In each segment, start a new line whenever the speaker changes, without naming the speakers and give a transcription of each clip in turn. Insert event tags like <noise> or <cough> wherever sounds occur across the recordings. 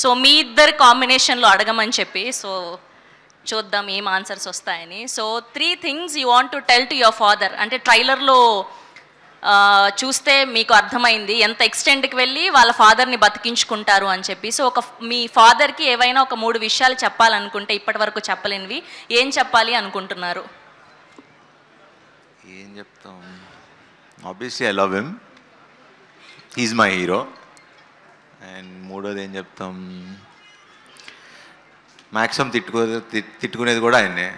So మీ ఇద్దరి కాంబినేషన్లో అడగమని చెప్పి సో చూద్దాం ఏం ఆన్సర్స్ వస్తాయని. So three things you want to tell to your father అంటే ట్రైలర్లో చూస్తే మీకు అర్థమైంది. ఎంత ఎక్స్టెంట్కి వెళ్ళి వాళ్ళ ఫాదర్ని బతికించుకుంటారు అని చెప్పి. సో ఒక మీ ఫాదర్కి ఏవైనా ఒక మూడు విషయాలు చెప్పాలనుకుంటే ఇప్పటి వరకు చెప్పలేనివి. ఏం చెప్పాలి అనుకుంటున్నారు?
ఏం చెప్తాం? Obviously I love him he's my hero and మూడోది ఏం చెప్తాం? మ్యాక్సిమం తిట్టుకో తిట్టుకునేది కూడా ఆయన్నే.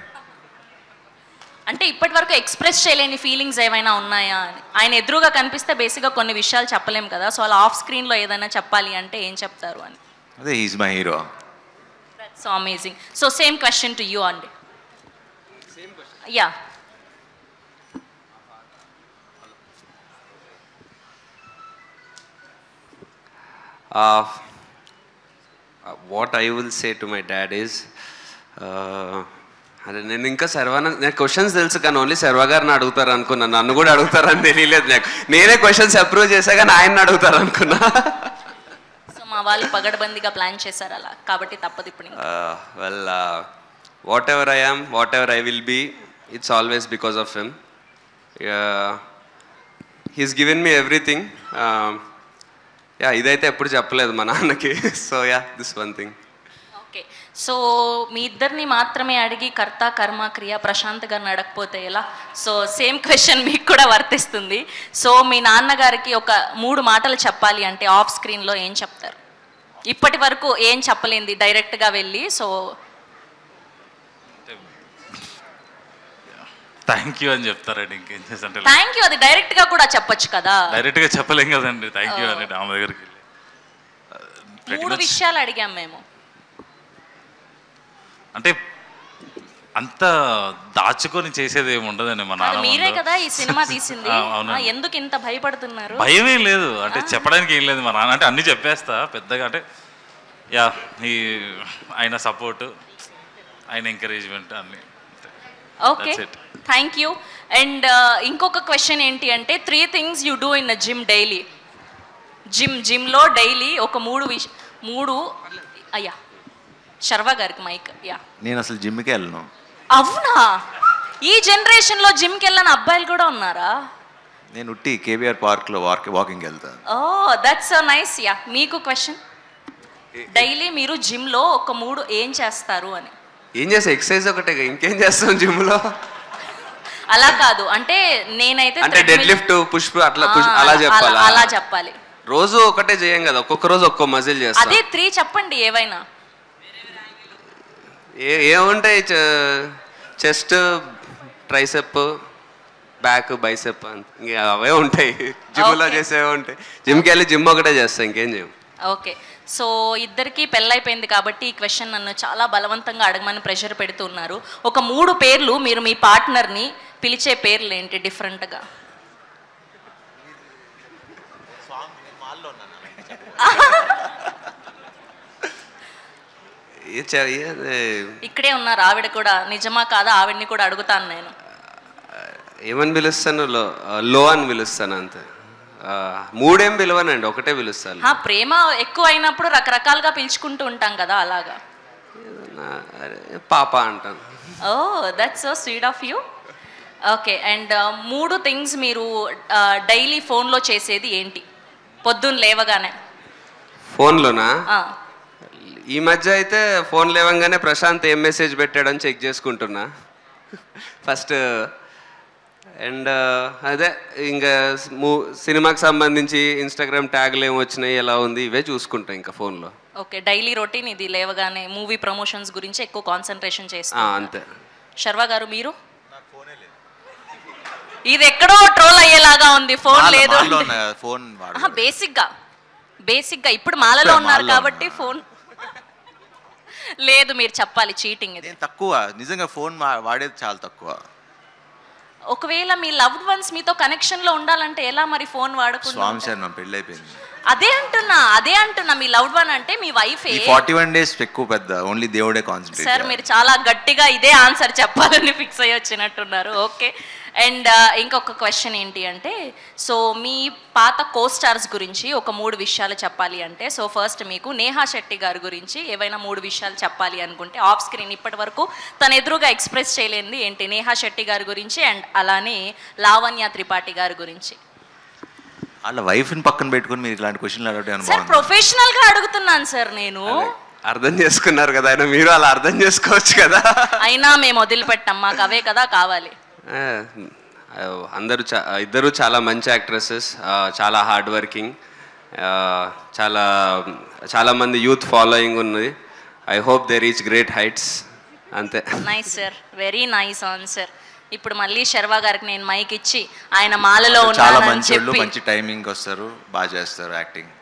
అంటే ఇప్పటి వరకు ఎక్స్ప్రెస్ చేయలేని ఫీలింగ్స్ ఏమైనా ఉన్నాయా? అని ఆయన ఎదురుగా కనిపిస్తే బేసిక్గా కొన్ని విషయాలు చెప్పలేం కదా సో అలా ఆఫ్ స్క్రీన్లో ఏదైనా చెప్పాలి అంటే ఏం చెప్తారు అని?
అదే he's my hero
so amazing so same question to you అండి yeah
Uh, what I will say to my dad is, uh, అదే నేను ఇంకా శర్వాన నేను క్వశ్చన్స్ తెలుసు కానీ ఓన్లీ శర్వ గారిని అడుగుతారు అనుకున్నా. నన్ను కూడా అడుగుతారని తెలియలేదు నాకు. నేనే క్వశ్చన్స్ అప్రూవ్ చేశా కానీ ఆయన అడుగుతారు అనుకున్నా.
సో మా వాళ్ళు పగడబందిగా ప్లాన్ చేశారు అలా. కాబట్టి తప్పదు ఇప్పుడు.
Well whatever I am whatever I will be it's always because of him he's given me everything yeah ఇదైతే ఎప్పుడు చెప్పలేదు మా నాన్నకి. So yeah this one thing
okay so మీ ఇద్దరిని మాత్రమే అడిగి కర్త కర్మ క్రియ ప్రశాంత్ గారిని అడగకపోతే ఎలా? సో సేమ్ క్వశ్చన్ మీకు కూడా వర్తిస్తుంది. సో మీ నాన్నగారికి ఒక మూడు మాటలు చెప్పాలి అంటే ఆఫ్ స్క్రీన్లో ఏం చెప్తారు? ఇప్పటి వరకు ఏం చెప్పలేంది డైరెక్ట్గా వెళ్ళి. సో
థ్యాంక్ యూ అని చెప్తారండి ఇంకేం చేసంటే
థ్యాంక్ యూ అది డైరెక్ట్గా కూడా చెప్పొచ్చు కదా.
డైరెక్ట్గా చెప్పలేం కదండి థ్యాంక్ యూ అని ఆమె దగ్గరికి వెళ్ళి.
మూడు. విషయాలు అడిగాం మేము.
అంటే అంత దాచుకొని చేసేది ఏమి ఉండదండి మా నాన్న
మీరే. కదా ఈ సినిమా తీసింది. <laughs> ఎందుకు ఇంత భయపడుతున్నారు?
భయం ఏం లేదు అంటే చెప్పడానికి ఏం లేదు మా నాన్న అంటే అన్ని చెప్పేస్తా పెద్దగా అంటే యా ఈ ఆయన సపోర్ట్ ఆయన ఎంకరేజ్మెంట్ అన్ని.
ఓకే. థ్యాంక్ యూ అండ్ ఇంకొక క్వశ్చన్ ఏంటి అంటే three things you do in gym daily gym జిమ్లో డైలీ ఒక మూడు విష మూడు అయ్యా శర్వ గారికి మైక్ యా
నేను అసలు జిమ్కి వెళ్ళను.
అవునా? ఈ జనరేషన్లో జిమ్కి వెళ్ళని అబ్బాయిలు కూడా ఉన్నారా?
నేను ఉట్టి కేబీఆర్ పార్క్లో వాక్ వాకింగ్ వెళ్తాను.
Oh that's so nice yeah మీకు క్వశ్చన్ డైలీ మీరు జిమ్లో ఒక మూడు ఏం చేస్తారు అని?
ఏం చేస్తా ఎక్సర్సైజ్ ఒకటే ఇంకేం చేస్తాం జిమ్లో?
అలా కాదు. అంటే నేనైతే
అంటే డెడ్ లిఫ్ట్ పుష్ అట్లా అలా చెప్పాలా?
అలా చెప్పాలి.
రోజు ఒకటే చేయం కదా. ఒక్కొక్క రోజు ఒక్కో మజిల్ చేస్తాం.
అదే త్రీ చెప్పండి ఏవైనా.
ఏ ఏముంటాయి చెస్ట్ ట్రైసెప్ బ్యాక్ బైసెప్ ఇంకా అవే ఉంటాయి. జిమ్లో
Okay.
చేసేవే ఉంటాయి. జిమ్కి వెళ్ళి జిమ్ ఒకటే చేస్తాం ఇంకేం చేయం
ఓకే సో ఇద్దరికి పెళ్ళైపోయింది కాబట్టి ఈ క్వశ్చన్ నన్ను చాలా బలవంతంగా అడగమని ప్రెషర్ పెడుతున్నారు ఒక మూడు పేర్లు మీరు మీ పార్ట్నర్ని పిలిచే పేర్లు ఏంటి డిఫరెంట్గా ఇక్కడే ఉన్నారు ఆవిడ కూడా. నిజమా కాదా? ఆవిడని కూడా అడుగుతాను నేను.
ఏమని పిలుస్తాను? లో లో అని పిలుస్తాను అంతే. మూడేం పిలవనండి ఒకటే పిలుస్తాను.
ఆ, ప్రేమ ఎక్కువ అయినప్పుడు రకరకాలుగా పిలుచుకుంటూ ఉంటాం కదా అలాగా?
పాప అంటాను.
ఓ that's so sweet of you okay and మూడు థింగ్స్ మీరు డైలీ ఫోన్లో చేసేది ఏంటి? పొద్దున్న లేవగానే.
ఫోన్లోనా? ఈ మధ్య అయితే ఫోన్ లేవంగానే ప్రశాంత్ ఏం మెసేజ్ పెట్టాడని చెక్ చేసుకుంటున్నా. ఫస్ట్ అండ్ అదే ఇంకా మూ సినిమాకి సంబంధించి ఇన్స్టాగ్రామ్ ట్యాగ్లు ఏమి వచ్చినాయి ఎలా ఉంది ఇవే చూసుకుంటా ఇంకా ఫోన్లో.
ఓకే డైలీ రొటీన్ ఇది లేవగానే మూవీ ప్రమోషన్స్ గురించి ఎక్కువ కాన్సన్ట్రేషన్ చేస్తాం
అంతే.
శర్వ గారు మీరు? ఇది ఎక్కడో ట్రోల్ అయ్యేలాగా ఉంది. ఫోన్ లేదు.
ఫోన్
బేసిక్గా బేసిక్గా ఇప్పుడు మాలలో ఉన్నారు కాబట్టి ఫోన్ లేదు మీరు చెప్పాలి చీటింగ్ ఇది.
తక్కువ నిజంగా ఫోన్ వాడేది చాలా తక్కువ.
ఒకవేళ మీ లవ్డ్ వన్స్ మీతో కనెక్షన్లో ఉండాలంటే ఎలా మరి ఫోన్ వాడకుండా
స్వామి పెళ్ళి అయిపోయింది
అదే అంటున్నా అదే అంటున్నా మీ లవ్డ్ వన్ అంటే మీ వైఫే
ఈ ఫార్టీ వన్ డేస్ ఎక్కువ పెద్ద ఓన్లీ దేవుడే
సార్
కాన్సన్ట్రేట్
మీరు చాలా గట్టిగా ఇదే ఆన్సర్ చెప్పాలని ఫిక్స్ అయ్యి వచ్చినట్టున్నారు. ఓకే అండ్ ఇంకొక క్వశ్చన్ ఏంటి అంటే సో మీ పాత కో స్టార్స్ గురించి ఒక మూడు విషయాలు చెప్పాలి అంటే సో ఫస్ట్ మీకు నేహా శెట్టి గారి గురించి ఏవైనా మూడు విషయాలు చెప్పాలి అనుకుంటే ఆఫ్ స్క్రీన్ ఇప్పటి వరకు తన ఎదురుగా ఎక్స్ప్రెస్ చేయలేంది ఏంటి? నేహా శెట్టి గారి గురించి అండ్ అలానే లావణ్య త్రిపాఠి గారి గురించి.
వాళ్ళ వైఫ్ని పక్కన పెట్టుకుని మీరు ఇలాంటి క్వశ్చన్లు అడగడం
సార్ ప్రొఫెషనల్గా అడుగుతున్నాను సార్ నేను.
అర్థం చేసుకున్నారు కదా ఆయన మీరు అలా అర్థం చేసుకోవచ్చు కదా.
అయినా మేము వదిలిపెట్టాం మాకు అవే కదా కావాలి.
అందరూ చా ఇద్దరు చాలా మంచి యాక్ట్రెసెస్ చాలా హార్డ్ వర్కింగ్ చాలా చాలా మంది యూత్ ఫాలోయింగ్ ఉన్నది. I hope they reach great heights అంతే.
Nice sir very nice answer ఇప్పుడు మళ్ళీ శర్వా గారికి నేను మైక్ ఇచ్చి ఆయన మాలలో
చాలా మంచి టైమింగ్ వస్తారు బాగా చేస్తారు యాక్టింగ్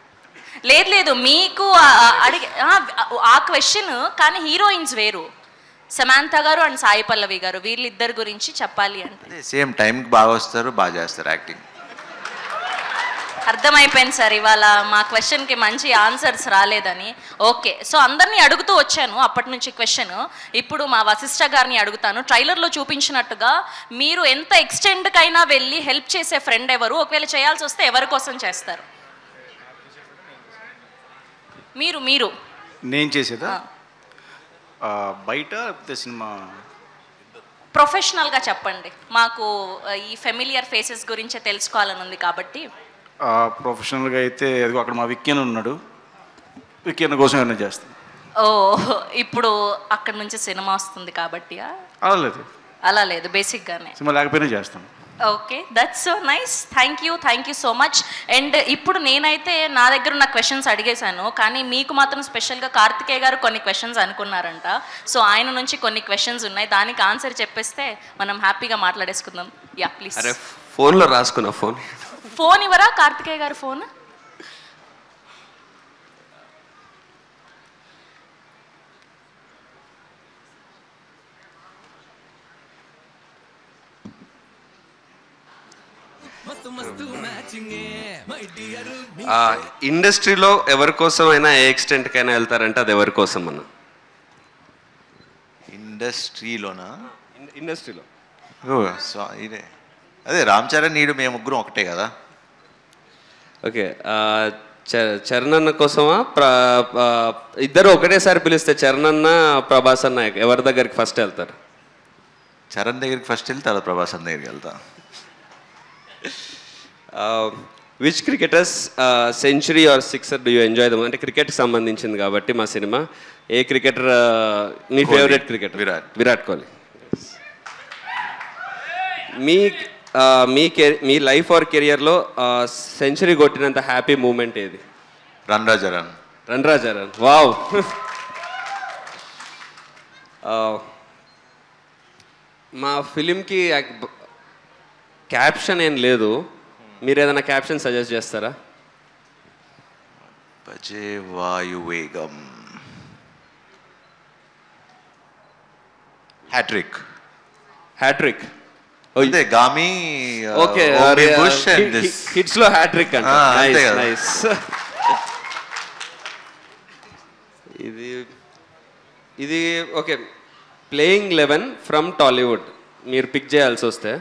లేదు లేదు మీకు ఆ- అడిగి క్వశ్చన్ కానీ హీరోయిన్స్ వేరు. సమాంత గారు అండ్ సాయి పల్లవి గారు వీళ్ళిద్దరి గురించి చెప్పాలి అంటే.
సేమ్ టైంకి బాగా వస్తారు బాగా చేస్తారు యాక్టింగ్
అర్థమైపోయింది సార్ ఇవాళ మా క్వశ్చన్కి మంచి ఆన్సర్స్ రాలేదని. ఓకే సో అందరినీ అడుగుతూ వచ్చాను అప్పటి నుంచి క్వశ్చన్. ఇప్పుడు మా వశిష్ఠ గారిని అడుగుతాను. ట్రైలర్లో చూపించినట్టుగా మీరు ఎంత ఎక్స్టెండ్కైనా వెళ్ళి హెల్ప్ చేసే ఫ్రెండ్ ఎవరు? ఒకవేళ చేయాల్సి వస్తే ఎవరి కోసం చేస్తారు? మీరు మీరు.
నేను చేసేదా? బయట సినిమా?
ప్రొఫెషనల్గా చెప్పండి. మాకు ఈ ఫెమిలియర్ ఫేసెస్ గురించే తెలుసుకోవాలని ఉంది కాబట్టి.
ప్రొఫెషనల్గా అయితే అదిగో అక్కడ మా విక్కన్ ఉన్నాడు. విక్కన్ కోసం ఏమైనా చేస్తాను
ఓ ఇప్పుడు అక్కడ నుంచి సినిమా వస్తుంది కాబట్టి
అలా లేదు.
అలా లేదు బేసిక్గానే.
సినిమా లేకపోయినా చేస్తాను
okay that's so nice thank you thank you so much and ఇప్పుడు నేనైతే నా దగ్గర ఉన్న క్వశ్చన్స్ అడిగేశాను. కానీ మీకు మాత్రం స్పెషల్గా కార్తికేయ గారు కొన్ని క్వశ్చన్స్ అనుకున్నారంట. సో ఆయన నుంచి కొన్ని క్వశ్చన్స్ ఉన్నాయి. దానికి ఆన్సర్ చెప్పేస్తే మనం హ్యాపీగా మాట్లాడేసుకుందాం. యా ప్లీజ్
అరే ఫోన్లో రాసుకున్నా ఫోన్
ఫోన్ ఇవ్వరా? కార్తికేయ గారు ఫోన్?
ఇండస్ట్రీలో ఎవరి కోసం అయినా ఏ ఎక్స్టెంట్కైనా వెళ్తారంటే అది ఎవరి కోసం అన్న
ఇండస్ట్రీలోనా
ఇండస్ట్రీలో.
ఇదే అదే రామ్ చరణ్ నీడు మేము ముగ్గురం ఒకటే కదా?
ఓకే ఆ, చ- చరణ్ అన్న కోసమా ఇద్దరు ఒకటేసారి పిలిస్తే చరణ్ అన్న ప్రభాస్ అన్న ఎవరి దగ్గరికి ఫస్ట్ వెళ్తారు?
చరణ్ దగ్గరికి ఫస్ట్ వెళ్తే తర్వాత ప్రభాస్ అన్న దగ్గరికి వెళ్తా.
Which cricketers century or sixer do you enjoy them అంటే క్రికెట్కి సంబంధించింది కాబట్టి మా సినిమా. ఏ క్రికెటర్ మీ. Favourite cricketer
Virat.
Virat Kohli. మీ మీ కె- మీ లైఫ్ ఆర్ కెరియర్లో సెంచరీ కొట్టినంత హ్యాపీ మూమెంట్ ఏది?
Run Raja run
run Raja run wow మా ఫిలింకి క్యాప్షన్ ఏం లేదు. మీరు ఏదైనా క్యాప్షన్ సజెస్ట్ చేస్తారా?
భజే వాయు వేగం. హ్యాట్రిక్
హ్యాట్రిక్
అంతే గామి
ఓకే
బుష్ అండ్ దిస్.
హిట్స్లో హ్యాట్రిక్ అంట. నైస్. నైస్ ఇది ఇది okay playing eleven from Tollywood మీరు పిక్ చేయాల్సి వస్తే.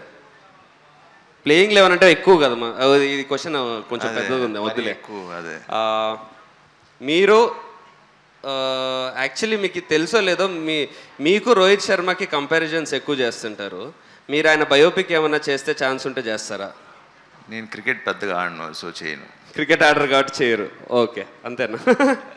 ప్లేయింగ్ లెవెన్ అంటే ఎక్కువ కదా మా ఓ, ఇది క్వశ్చన్ కొంచెం పెద్దగా ఉంది వద్దులే.
ఎక్కువ అదే.
మీరు యాక్చువల్లీ మీకు తెలుసో లేదో మీ మీకు రోహిత్ శర్మకి కంపారిజన్స్ ఎక్కువ చేస్తుంటారు. మీరు ఆయన బయోపిక్ ఏమైనా చేస్తే ఛాన్స్ ఉంటే చేస్తారా?
నేను క్రికెట్ పెద్దగా ఆడను సో చేయను.
క్రికెట్ ఆడరు కాబట్టి చేయరు. ఓకే అంతేనా? <laughs>